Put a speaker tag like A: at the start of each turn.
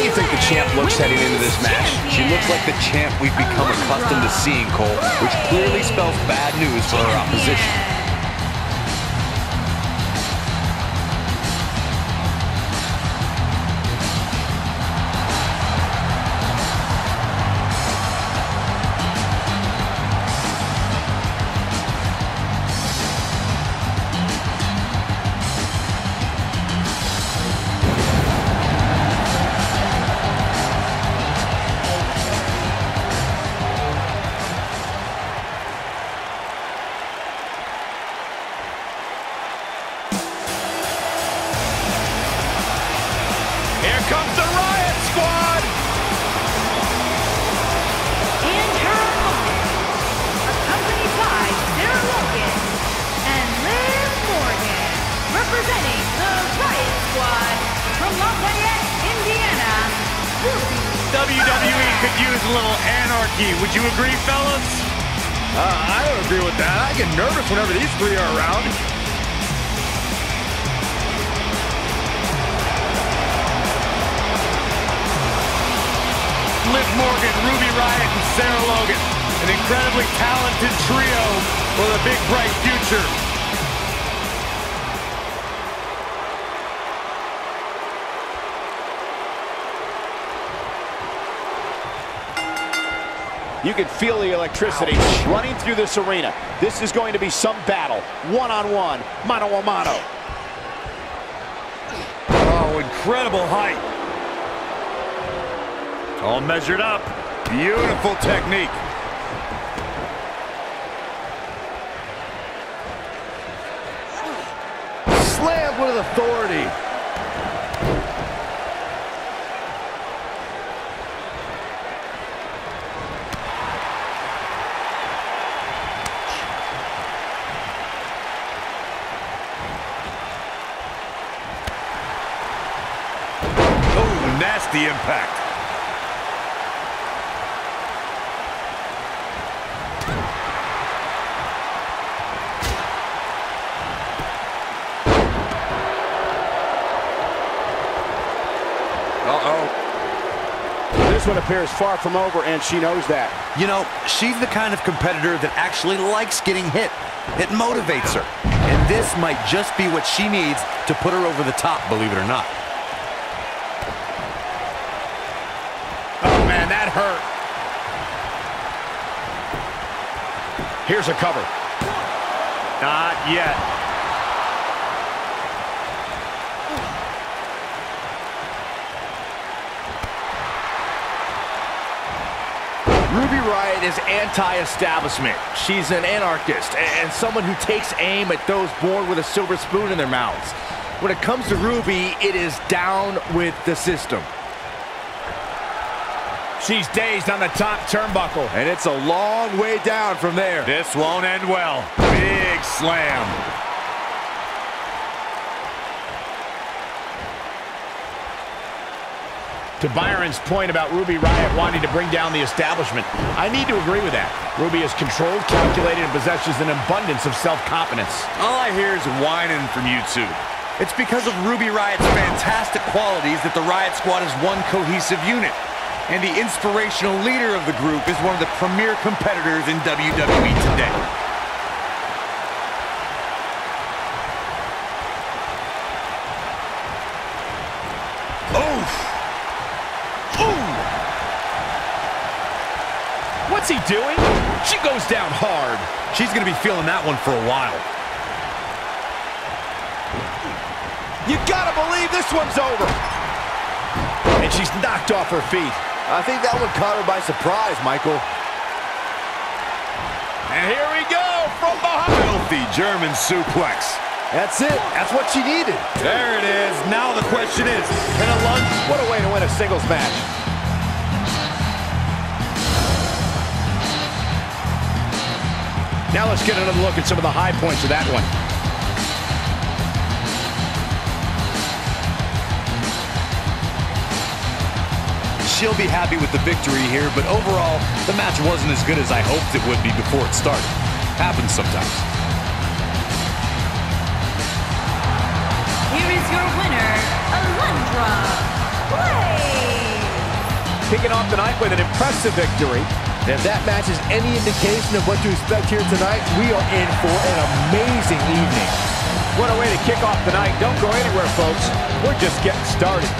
A: do you think the champ looks heading into this match?
B: She looks like the champ we've become accustomed to seeing, Cole, which clearly spells bad news for her opposition.
C: Could use a little anarchy. Would you agree, fellas?
A: Uh, I don't agree with that. I get nervous whenever these three are around.
C: Liv Morgan, Ruby Riott, and Sarah Logan. An incredibly talented trio with a big, bright future.
A: You can feel the electricity Ouch. running through this arena. This is going to be some battle. One-on-one, mano-a-mano.
C: Oh, incredible height. All measured up. Beautiful technique.
A: Slammed with authority.
C: The impact.
A: Uh-oh. This one appears far from over, and she knows that.
B: You know, she's the kind of competitor that actually likes getting hit. It motivates her. And this might just be what she needs to put her over the top, believe it or not.
A: Hurt. Here's a cover.
C: Not yet.
A: Ruby Riott is anti-establishment. She's an anarchist and someone who takes aim at those born with a silver spoon in their mouths. When it comes to Ruby, it is down with the system. She's dazed on the top turnbuckle. And it's a long way down from there.
C: This won't end well. Big slam.
A: To Byron's point about Ruby Riott wanting to bring down the establishment, I need to agree with that. Ruby is controlled, calculated, and possesses an abundance of self-confidence.
C: All I hear is whining from you two.
B: It's because of Ruby Riott's fantastic qualities that the Riott Squad is one cohesive unit and the inspirational leader of the group is one of the premier competitors in WWE today.
A: Oof! Ooh! What's he doing? She goes down hard.
B: She's going to be feeling that one for a while.
A: You gotta believe this one's over. And she's knocked off her feet. I think that one caught her by surprise, Michael. And here we go from behind.
C: Filthy German suplex.
A: That's it. That's what she needed.
C: There it is. Now the question is, can a lunge...
A: What a way to win a singles match. Now let's get another look at some of the high points of that one.
B: She'll be happy with the victory here, but overall, the match wasn't as good as I hoped it would be before it started. Happens sometimes.
D: Here is your winner, Alundra Blaze.
A: kicking off tonight with an impressive victory.
E: And if that match is any indication of what to expect here tonight, we are in for an amazing evening.
A: What a way to kick off tonight. Don't go anywhere, folks. We're just getting started.